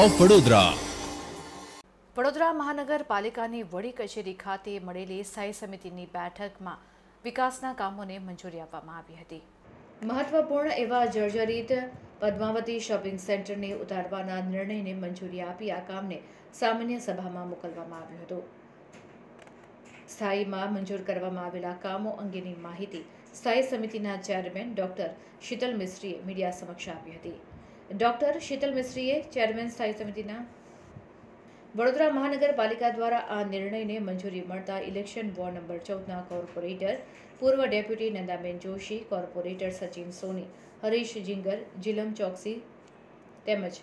Of Vadodara. Vadodara મહાનગરપાલિકાની વડી કચેરી ખાતે મળેલી સ્થાયી સમિતિની બેઠકમાં વિકાસના કામોને મંજૂરી આપવામાં આવી હતી. મહત્વપૂર્ણ એવા જર્જરિત પદ્માવતી શોપિંગ સેન્ટરને ઉતારવાના નિર્ણયને મંજૂરી આપી આ કામને સામાન્ય સભામાં મોકલવામાં આવ્યું હતું. સ્થાયીમાં મંજૂર કરવામાં આવેલા કામો અંગેની માહિતી સ્થાયી સમિતિના ચેરમેન ડોક્ટર શીતલ મિસ્ત્રીએ મીડિયા સમક્ષ આપી હતી. ડોક્ટર શીતલ મિસ્ત્રીએ ચેરમેન સ્થાયી સમિતિના વડોદરા મહાનગરપાલિકા દ્વારા આ નિર્ણયને મંજૂરી મળતા ઇલેક્શન વોર્ડ નંબર ચૌદના કોર્પોરેટર, પૂર્વ ડેપ્યુટી નંદાબેન જોશી, કોર્પોરેટર સચિન સોની, હરીશ જિંગર જીલમ ચોકસી તેમજ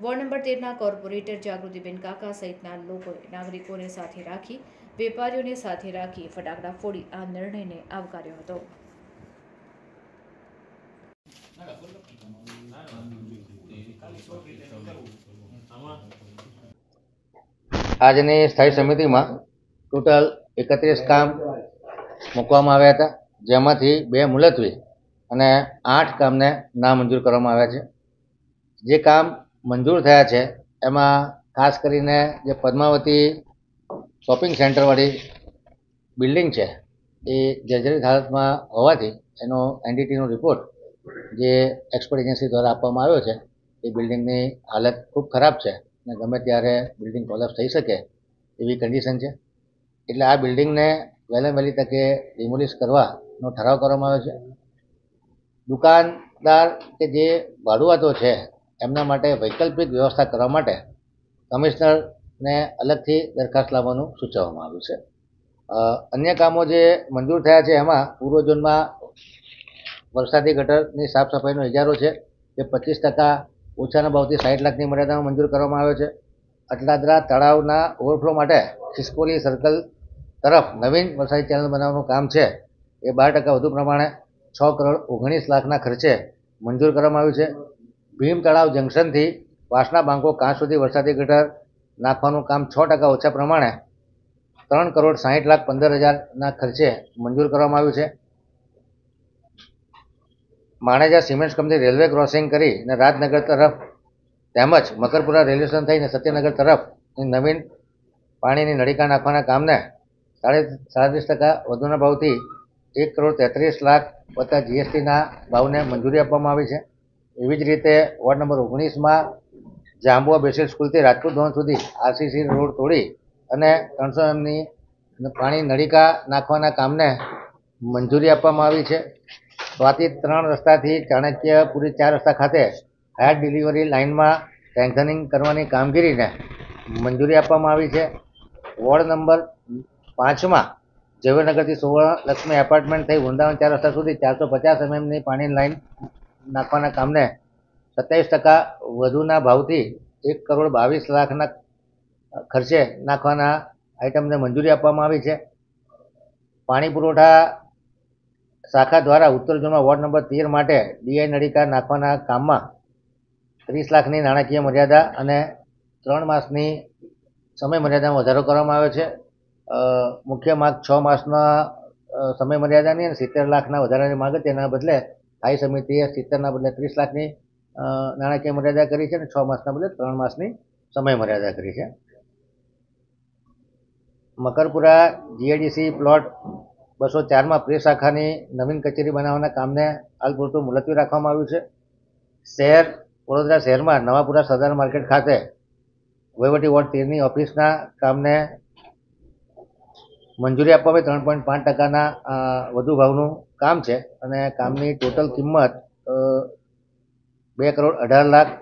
વોર્ડ નંબર તેરના કોર્પોરેટર જાગૃતિબેન કાકા સહિતના લોકોએ નાગરિકોને સાથે રાખી, વેપારીઓને સાથે રાખી ફટાકડા ફોડી આ નિર્ણયને આવકાર્યો હતો. આજની સ્થાયી સમિતિમાં ટોટલ એકત્રીસ કામ મૂકવામાં આવ્યા હતા, જેમાંથી બે મુલતવી અને આઠ કામને નામંજૂર કરવામાં આવ્યા છે. જે કામ મંજૂર થયા છે, એમાં ખાસ કરીને જે પદ્માવતી શોપિંગ સેન્ટરવાળી બિલ્ડિંગ છે, એ જર્જરિત હાલતમાં હોવાથી એનો એનડીટીનો રિપોર્ટ જે એક્સપર્ટ એજન્સી દ્વારા આપવામાં આવ્યો છે, એ બિલ્ડિંગની હાલત ખૂબ ખરાબ છે અને ગમે ત્યારે બિલ્ડિંગ કોલેપ્સ થઈ શકે એવી કન્ડિશન છે. એટલે આ બિલ્ડિંગને વહેલા વહેલી તકે ડિમોલિશ કરવાનો ઠરાવ કરવામાં આવ્યો છે. દુકાનદાર કે જે ભાડુઆતો છે, એમના માટે વૈકલ્પિક વ્યવસ્થા કરવા માટે કમિશનરને અલગથી દરખાસ્ત લાવવાનું સૂચવવામાં આવ્યું છે. અન્ય કામો જે મંજૂર થયા છે, એમાં પૂર્વ ઝોનમાં વરસાદી ગટરની સાફ સફાઈનો ઇજારો છે જે પચીસ ટકા ઓછાના ભાવથી સાઠ લાખની મર્યાદામાં મંજૂર કરવામાં આવ્યો છે. અટલાદરા તળાવના ઓવરફ્લો માટે ખિસકોલી સર્કલ તરફ નવીન વરસાદી ચેનલ બનાવવાનું કામ છે. એ બાર ટકા વધુ પ્રમાણે છ કરોડ ઓગણીસ લાખના ખર્ચે મંજૂર કરવામાં આવ્યું છે. ભીમ તળાવ જંકશનથી વાસના બાંકો કાંચ સુધી વરસાદી ગટર નાખવાનું કામ છ ટકા ઓછા પ્રમાણે ત્રણ કરોડ સાહીઠ લાખ પંદર હજારના ખર્ચે મંજૂર કરવામાં આવ્યું છે. Maneja cement company railway crossing કરી અને રાજનગર તરફ તેમજ મકરપુરા રેલવે સ્ટેશન થઈને સત્યનગર તરફ નવીન પાણીની નળીકા નાખવાના કામને સાડે સાડત્રીસ ટકા વધુના ભાવથી એક કરોડ તેત્રીસ લાખ વત્તા જીએસટીના ભાવને મંજૂરી આપવામાં આવી છે. એવી જ રીતે વોર્ડ નંબર ઓગણીસમાં જાંબુઆ બેસિલ સ્કૂલથી રાજકોટ ધોરણ સુધી આરસીસી રોડ તોડી અને ત્રણસો એમની પાણી નળીકા નાખવાના કામને મંજૂરી આપવામાં આવી છે. સ્વાતિ ત્રણ રસ્તાથી ચાણક્યપુરી ચાર રસ્તા ખાતે હાયર ડિલિવરી લાઇનમાં સ્ટ્રેન્થનિંગ કરવાની કામગીરીને મંજૂરી આપવામાં આવી છે. વોર્ડ નંબર પાંચમાં ઝવેરનગરથી સુવર્ણ લક્ષ્મી એપાર્ટમેન્ટ થઈ વૃંદાવન ચાર રસ્તા સુધી ચારસો પચાસ એમએમની પાણીની લાઇન નાખવાના કામને સત્યાવીસ ટકા વધુના ભાવથી એક કરોડ બાવીસ લાખના ખર્ચે નાખવાના આઇટમને મંજૂરી આપવામાં આવી છે. પાણી પુરવઠા શાખા દ્વારા ઉત્તર ઝોનમાં વોર્ડ નંબર તેર માટે ડીઆઈ નળીકા નાખવાના કામમાં ત્રીસ લાખની નાણાકીય મર્યાદા અને ત્રણ માસની સમય મર્યાદામાં વધારો કરવામાં આવ્યો છે. મુખ્ય માગ છ માસના સમય મર્યાદાની અને સિત્તેર લાખના વધારાની માગ તેના બદલે સ્થાયી સમિતિએ સિત્તેરના બદલે ત્રીસ લાખની નાણાકીય મર્યાદા કરી છે અને છ માસના બદલે ત્રણ માસની સમય મર્યાદા કરી છે. મકરપુરા જીએડીસી પ્લોટ બસો ચારમાં પ્રેસ શાખાની નવીન કચેરી બનાવવાના કામને હાલ પૂરતું મુલતવી રાખવામાં આવ્યું છે. શહેર, વડોદરા શહેરમાં નવાપુરા સદર માર્કેટ ખાતે વહીવટી વોર્ડ તેરની ઓફિસના કામને મંજૂરી આપવામાં ત્રણ પોઈન્ટ પાંચ ટકાના વધુ ભાવનું કામ છે અને કામની ટોટલ કિંમત બે કરોડ અઢાર લાખ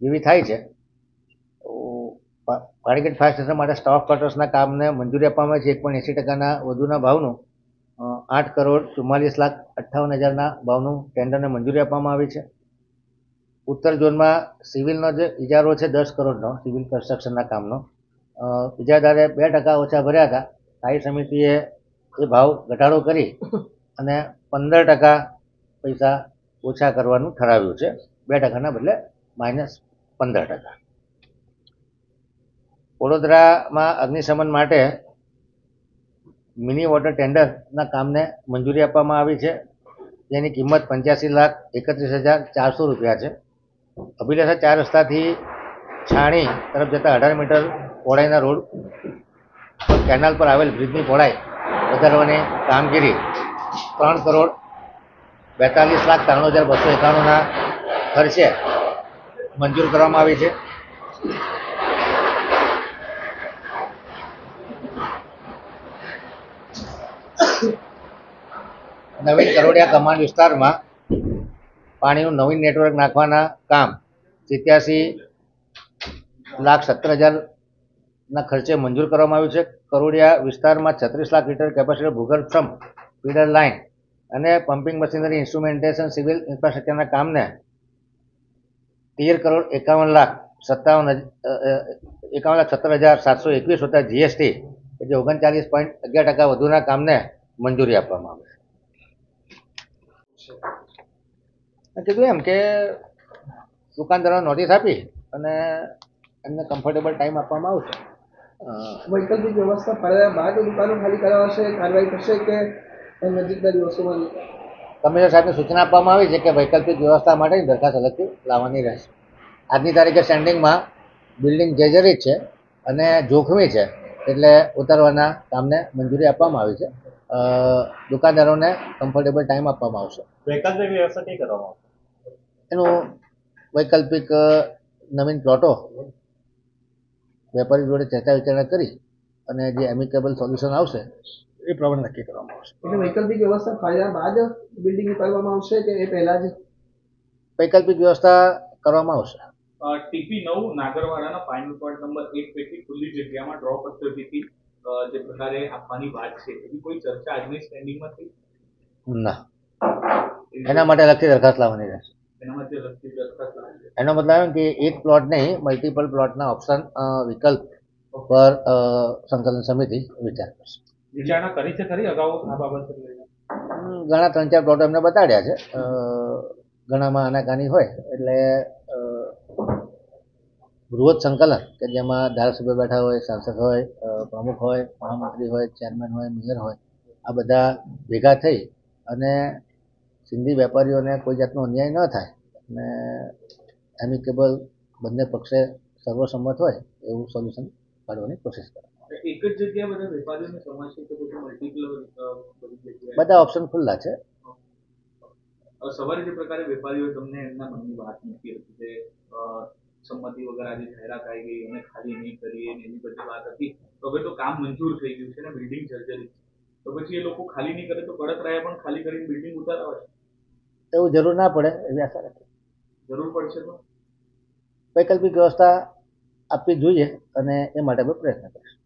જેવી થાય છે. પાણીગેટ ફાયર સ્ટેશન માટે સ્ટાફ ક્વાર્ટર્સના કામને મંજૂરી આપવામાં છે. એક પોઈન્ટ એંસી ટકાના વધુના ભાવનું આઠ કરોડ ચુમ્માલીસ લાખ અઠ્ઠાવન હજારના ભાવનું ટેન્ડરને મંજૂરી આપવામાં આવી છે. ઉત્તર ઝોનમાં સિવિલનો જે ઇજારો છે, દસ કરોડનો સિવિલ કન્સ્ટ્રક્શનના કામનો. ઇજાદારે બે ટકા ઓછા ભર્યા હતા. સ્થાયી સમિતિએ એ ભાવ ઘટાડો કરી અને પંદર ટકા પૈસા ઓછા કરવાનું ઠરાવ્યું છે. બે ટકાના બદલે માઇનસ પંદર ટકા. વડોદરામાં અગ્નિશમન માટે મિની વોટર ટેન્ડરના કામને મંજૂરી આપવામાં આવી છે. જેની કિંમત પંચ્યાસી લાખ એકત્રીસ હજાર ચારસો રૂપિયા છે. અભિલાષા ચાર રસ્તાથી છાણી તરફ જતા અઢાર મીટર પહોળાઈના રોડ કેનાલ પર આવેલ બ્રિજની પહોળાઈ વધારવાની કામગીરી ત્રણ કરોડ બેતાલીસ લાખ ત્રાણું હજાર બસો એકાણુંના ખર્ચે મંજૂર કરવામાં આવી છે. નવીન કરોડિયા કમાન્ડ વિસ્તારમાં પાણીનું નવીન નેટવર્ક નાખવાના કામ. સિત્યાસી લાખ સત્તર હજારના ખર્ચે મંજૂર કરવામાં આવ્યું છે. કરોડિયા વિસ્તારમાં છત્રીસ લાખ લીટર કેપેસિટી ભૂગર્ભ ફીડર લાઇન અને પમ્પિંગ મશીનરી ઇન્સ્ટ્રુમેન્ટેશન સિવિલ ઇન્ફ્રાસ્ટ્રક્ચરના કામને તેર કરોડ એકાવન લાખ સત્તાવન એકાવન લાખ સત્તર હજાર સાતસો એકવીસ વત્તા જીએસટી એટલે ઓગણચાલીસ પોઈન્ટ અગિયાર ટકા વધુના કામને મંજૂરી આપવામાં આવે છે. કીધું એમ કે દુકાનદારોને નોટિસ આપી અને એમને કમ્ફર્ટેબલ ટાઈમ આપવામાં આવશે. અ, વૈકલ્પિક વ્યવસ્થા ફાળવ્યા બાદ દુકાનો ખાલી કરાવશે કાર્યવાહી થશે કે નજીકના દિવસોમાં? કમિશનર સાહેબને સૂચના આપવામાં આવી છે કે વૈકલ્પિક વ્યવસ્થા માટેની દરખાસ્ત અલગથી લાવવાની રહેશે. આજની તારીખે સ્ટેન્ડિંગમાં બિલ્ડિંગ જર્જરિત છે અને જોખમી છે એટલે ઉતારવાના કામને મંજૂરી આપવામાં આવી છે. અ, દુકાનદારોને કમ્ફર્ટેબલ ટાઈમ આપવામાં આવશે. વૈકલ્પિક વ્યવસ્થા કઈ કરવામાં આવશે? એનું વૈકલ્પિક નવીન પ્લોટો વેપારી જોડે ચર્ચા વિચારણા કરી અને જે એમિકેબલ સોલ્યુશન આવશે એ પ્રમાણે નક્કી કરવામાં આવશે. એટલે વૈકલ્પિક વ્યવસ્થા ફાયદા બાદ બિલ્ડિંગ ઉતારવામાં આવશે કે એ પહેલા જ? વૈકલ્પિક વ્યવસ્થા કરવામાં આવશે. ટીપી નવ નાગરવાડાના ફાઇનલ પોઈન્ટ નંબર એક પૈકી ખુલ્લી જગ્યામાં ડ્રો પદ્ધતિથી જે પ્રકારે આપવાની વાત છે. એવી કોઈ ચર્ચા આજની સ્ટેન્ડિંગમાં થઈ? ના. એના માટે અલગથી દરખાસ્ત લાવવાની રહેશે. એના મતલબ કે એક પ્લોટ નહીં મલ્ટિપલ પ્લોટના ઓપ્શન વિકલ્પ પર સંકલન સમિતિ વિચાર કરશે. વિચારણા કરી છે ખરી અગાઉ આ બાબતે? ઘણા ત્રણ ચાર પ્લોટો એમને બતાડ્યા છે. ઘણામાં આનાકાની હોય એટલે બૃહદ સંકલન કે જેમાં ધારાસભ્ય બેઠા હોય સાંસદ હોય પ્રમુખ હોય મહામંત્રી હોય ચેરમેન હોય મેયર હોય આ બધા ભેગા થઈ અને સિંધી વેપારીઓને કોઈ જાતનો અન્યાય ન થાય અને એમિકેબલ બંને પક્ષે સર્વસંમત હોય એવું સોલ્યુશન કાઢવાની કોશિશ કરે. એક જ જગ્યા બધા વેપારીઓને સમાજશે કે પછી મલ્ટિપલ બધા ઓપ્શન ખુલ્લા છે. સવારે જે પ્રકારે વેપારીઓ તમને એમના મનની વાત મૂકી હતી કે સંમતિ વગર આજે જાહેરાત આવી ગઈ અમે ખાલી નહીં કરીએ ને એવી બધી વાત હતી તો હવે તો કામ મંજૂર થઈ ગયું છે ને બિલ્ડિંગ સર્જરી તો પછી એ લોકો ખાલી નહીં કરે તો કડક રાય પણ ખાલી કરીને બિલ્ડિંગ ઉતારાવે એવું જરૂર ના પડે એવી આશા રાખીએ. જરૂર પડશે તો? વૈકલ્પિક વ્યવસ્થા આપવી જોઈએ અને એ માટે આપણે પ્રયત્ન કરીશું.